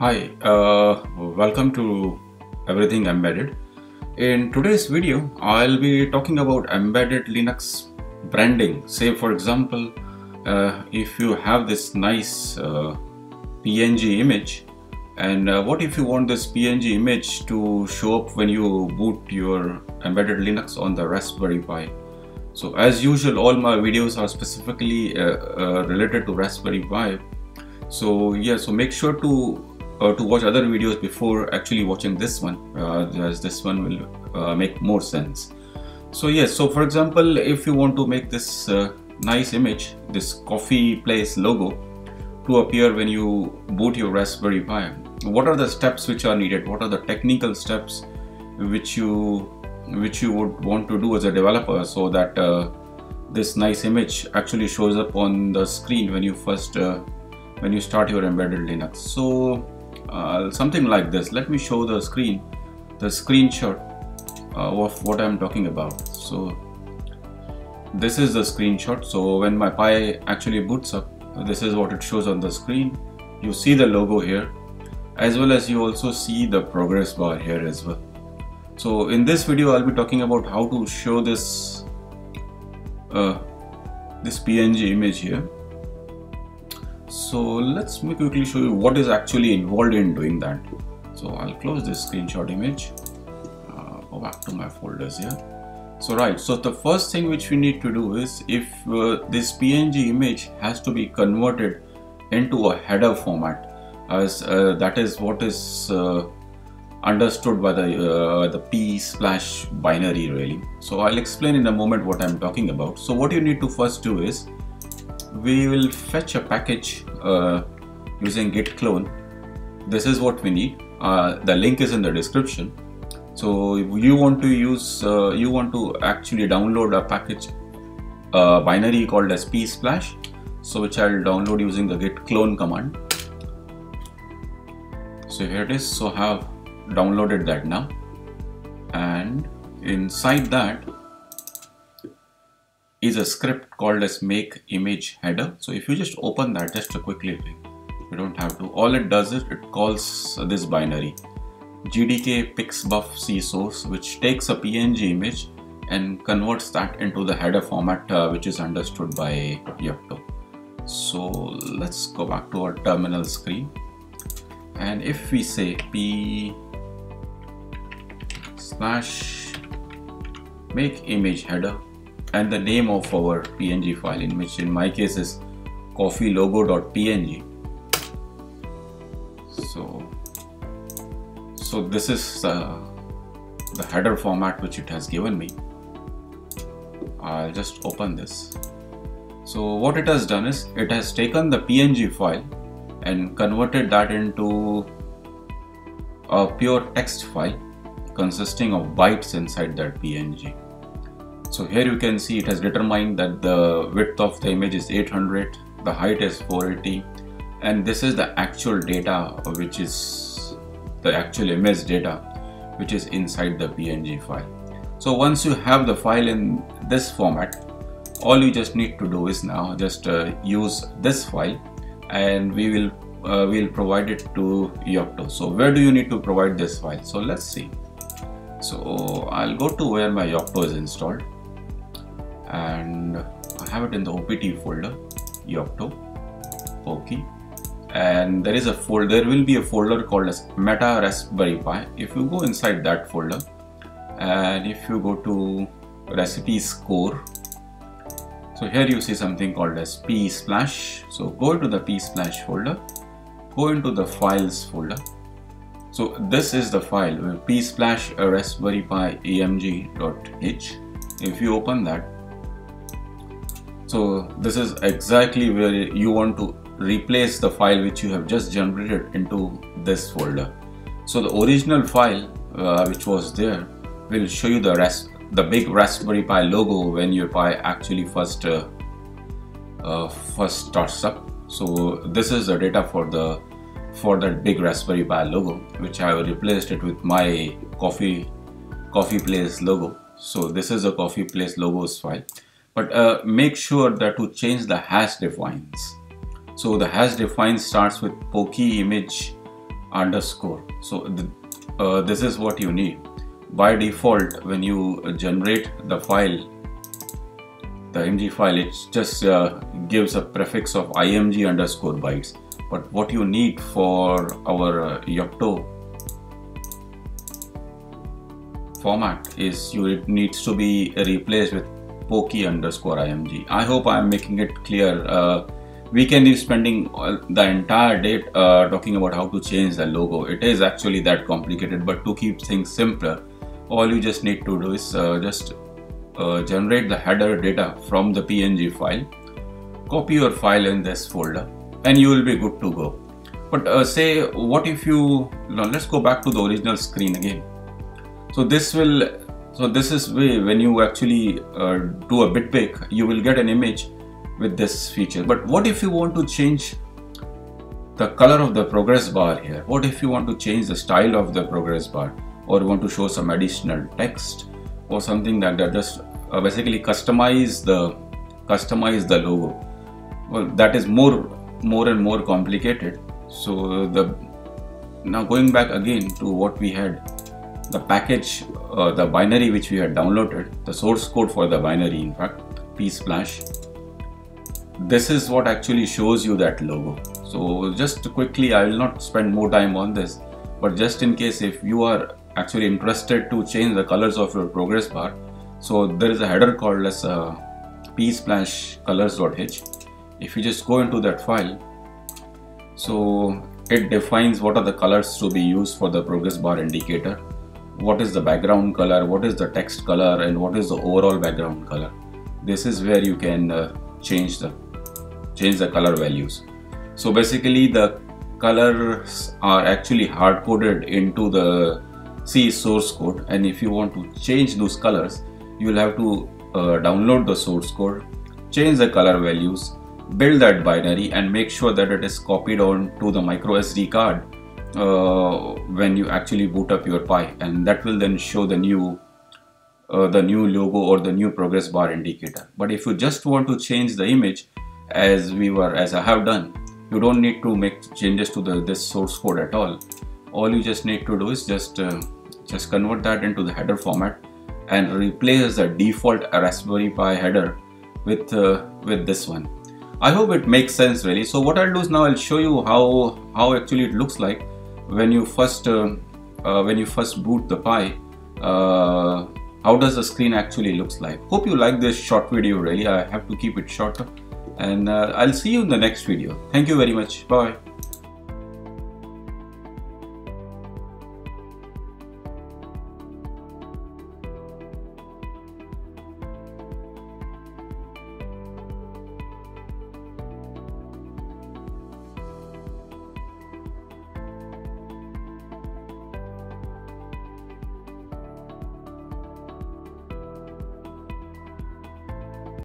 Hi, uh, welcome to Everything Embedded. In today's video, I'll be talking about embedded Linux branding. Say, for example, uh, if you have this nice uh, PNG image, and uh, what if you want this PNG image to show up when you boot your embedded Linux on the Raspberry Pi? So, as usual, all my videos are specifically uh, uh, related to Raspberry Pi. So, yeah, so make sure to to watch other videos before actually watching this one uh, as this one will uh, make more sense. So yes so for example if you want to make this uh, nice image this coffee place logo to appear when you boot your raspberry pi what are the steps which are needed? What are the technical steps which you which you would want to do as a developer so that uh, this nice image actually shows up on the screen when you first uh, when you start your embedded linux? So uh, something like this. Let me show the screen the screenshot uh, of what I'm talking about. So this is the screenshot. So when my Pi actually boots up this is what it shows on the screen. You see the logo here as well as you also see the progress bar here as well. So in this video I'll be talking about how to show this uh, this PNG image here so let's quickly show you what is actually involved in doing that. So I'll close this screenshot image. Uh, go back to my folders here. So right so the first thing which we need to do is if uh, this PNG image has to be converted into a header format as uh, that is what is uh, understood by the uh, the psplash binary really. So I'll explain in a moment what I'm talking about. So what you need to first do is we will fetch a package uh, using git clone this is what we need. Uh, the link is in the description. So you want to use uh, you want to actually download a package uh, binary called as psplash so which I'll download using the git clone command. So here it is. So I have downloaded that now. And inside that is a script called as make image header. So if you just open that just to quickly you don't have to. All it does is it calls this binary. Gdk pixbuf c source which takes a png image and converts that into the header format uh, which is understood by Yocto. So let's go back to our terminal screen. And if we say p slash make image header and the name of our png file in which in my case is coffee coffeelogo.png so so this is uh, the header format which it has given me. I'll just open this. So what it has done is it has taken the png file and converted that into a pure text file consisting of bytes inside that png so here you can see it has determined that the width of the image is 800 the height is 480 and this is the actual data which is the actual image data which is inside the png file so once you have the file in this format all you just need to do is now just uh, use this file and we will uh, we'll provide it to Yocto. So where do you need to provide this file? So let's see. So I'll go to where my Yocto is installed and I have it in the OPT folder, Yocto, Poky. And there is a folder, there will be a folder called as Meta Raspberry Pi. If you go inside that folder, and if you go to recipes core, so here you see something called as psplash. So go to the psplash folder, go into the files folder. So this is the file psplash raspberry pi img.h. If you open that, so this is exactly where you want to replace the file which you have just generated into this folder. So the original file uh, which was there will show you the ras the big Raspberry Pi logo when your Pi actually first uh, uh, first starts up. So this is the data for the for that big Raspberry Pi logo, which I replaced it with my coffee coffee place logo. So this is a coffee place logos file but uh, make sure that to change the hash defines. So the hash defines starts with poky image underscore. So th uh, this is what you need. By default when you generate the file the img file it just uh, gives a prefix of img underscore bytes. But what you need for our uh, Yocto format is you it needs to be replaced with poky underscore img. I hope i am making it clear. Uh, we can be spending the entire day uh, talking about how to change the logo. It is actually that complicated but to keep things simpler all you just need to do is uh, just uh, generate the header data from the png file copy your file in this folder and you will be good to go. But uh, say what if you let's go back to the original screen again. So this will so this is way when you actually uh, do a bitbake you will get an image with this feature. But what if you want to change the color of the progress bar here? What if you want to change the style of the progress bar? Or want to show some additional text or something like that just uh, basically customize the customize the logo. Well that is more more and more complicated. So the now going back again to what we had the package, uh, the binary which we had downloaded, the source code for the binary in fact, p psplash. This is what actually shows you that logo. So just quickly, I will not spend more time on this, but just in case if you are actually interested to change the colors of your progress bar, so there is a header called as uh, colors.h. If you just go into that file, so it defines what are the colors to be used for the progress bar indicator what is the background color, what is the text color and what is the overall background color. This is where you can uh, change the change the color values. So basically the colors are actually hard coded into the C source code and if you want to change those colors you will have to uh, download the source code, change the color values, build that binary and make sure that it is copied on to the micro SD card uh, when you actually boot up your Pi and that will then show the new uh, the new logo or the new progress bar indicator. But if you just want to change the image as we were as I have done you don't need to make changes to the this source code at all. All you just need to do is just uh, just convert that into the header format and replace the default Raspberry Pi header with uh, with this one. I hope it makes sense really. So what I'll do is now I'll show you how how actually it looks like when you first uh, uh, when you first boot the Pi, uh, how does the screen actually looks like. Hope you like this short video really. I have to keep it shorter and I'll see you in the next video. Thank you very much. Bye.